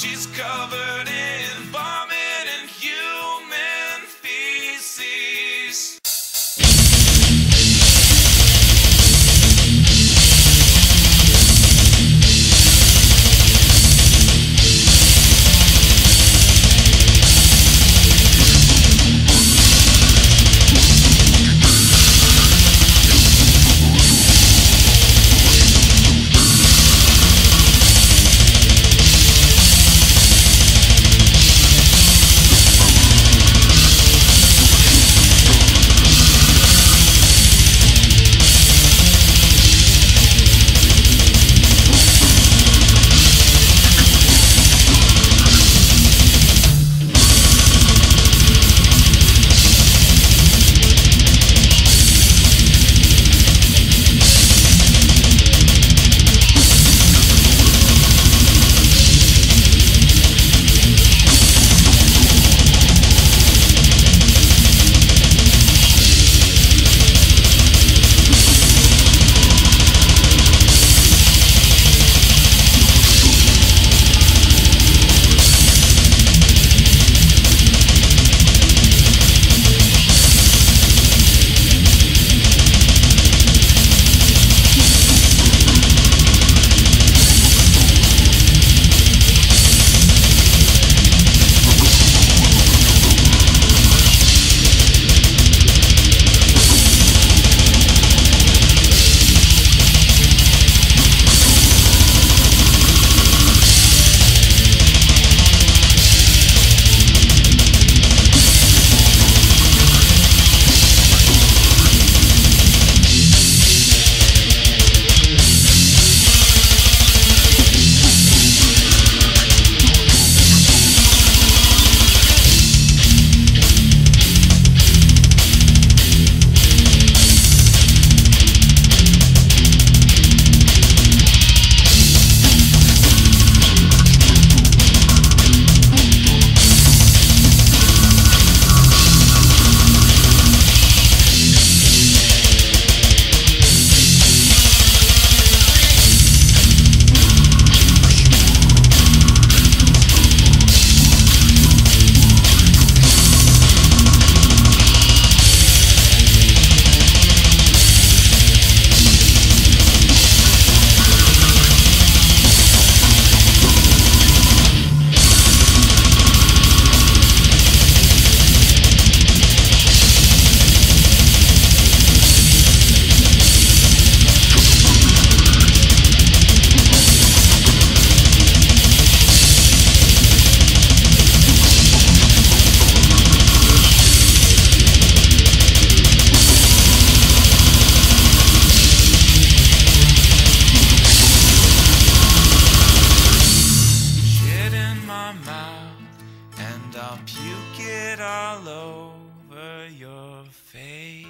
She's covered I'll puke it all over your face.